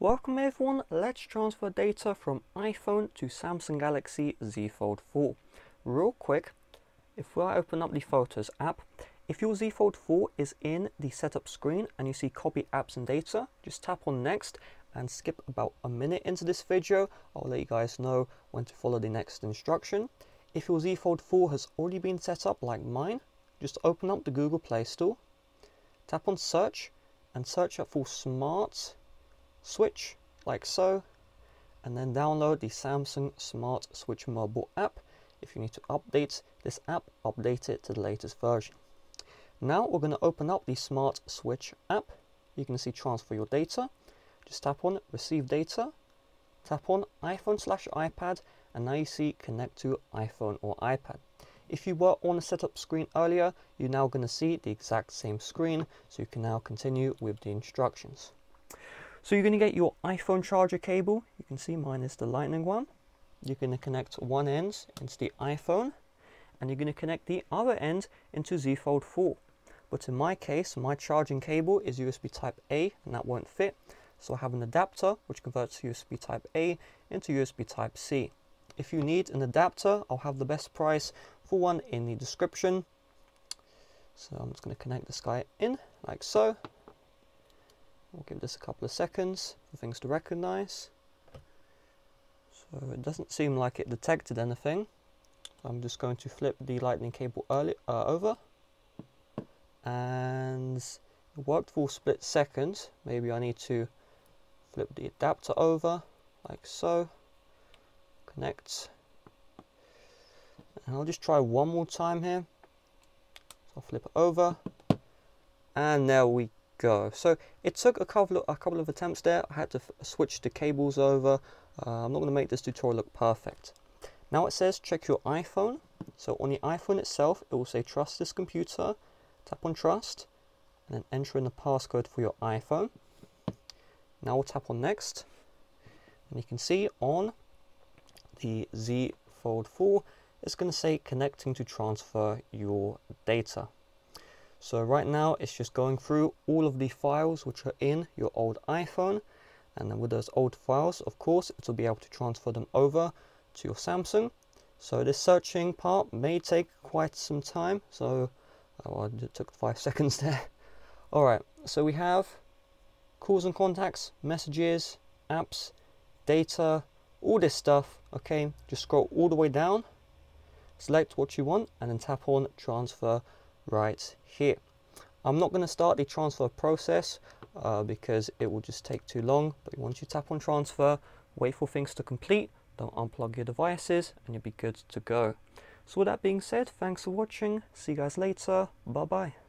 Welcome everyone, let's transfer data from iPhone to Samsung Galaxy Z Fold 4. Real quick, if I open up the Photos app, if your Z Fold 4 is in the setup screen and you see copy apps and data, just tap on next and skip about a minute into this video. I'll let you guys know when to follow the next instruction. If your Z Fold 4 has already been set up like mine, just open up the Google Play Store, tap on search and search up for smart switch like so and then download the Samsung Smart Switch mobile app. If you need to update this app, update it to the latest version. Now we're going to open up the Smart Switch app. You can see transfer your data. Just tap on receive data, tap on iPhone slash iPad and now you see connect to iPhone or iPad. If you were on the setup screen earlier, you're now going to see the exact same screen, so you can now continue with the instructions. So you're going to get your iPhone charger cable. You can see mine is the lightning one. You're going to connect one end into the iPhone and you're going to connect the other end into Z Fold 4. But in my case, my charging cable is USB type A and that won't fit. So I have an adapter which converts USB type A into USB type C. If you need an adapter, I'll have the best price for one in the description. So I'm just going to connect this guy in like so. We'll give this a couple of seconds for things to recognize. So it doesn't seem like it detected anything. I'm just going to flip the lightning cable early, uh, over. And it worked for split second. Maybe I need to flip the adapter over like so. Connect. And I'll just try one more time here. So I'll flip it over. And there we go. So it took a couple of, a couple of attempts there. I had to switch the cables over. Uh, I'm not going to make this tutorial look perfect. Now it says check your iPhone. So on the iPhone itself, it will say trust this computer. Tap on trust and then enter in the passcode for your iPhone. Now we'll tap on next. And you can see on the Z Fold 4, it's going to say connecting to transfer your data. So right now it's just going through all of the files which are in your old iPhone and then with those old files of course it will be able to transfer them over to your Samsung. So this searching part may take quite some time so oh, it took five seconds there. Alright so we have calls and contacts, messages, apps, data, all this stuff okay just scroll all the way down select what you want and then tap on transfer right here. I'm not going to start the transfer process uh, because it will just take too long. But once you tap on transfer, wait for things to complete, don't unplug your devices and you'll be good to go. So with that being said, thanks for watching. See you guys later. Bye bye.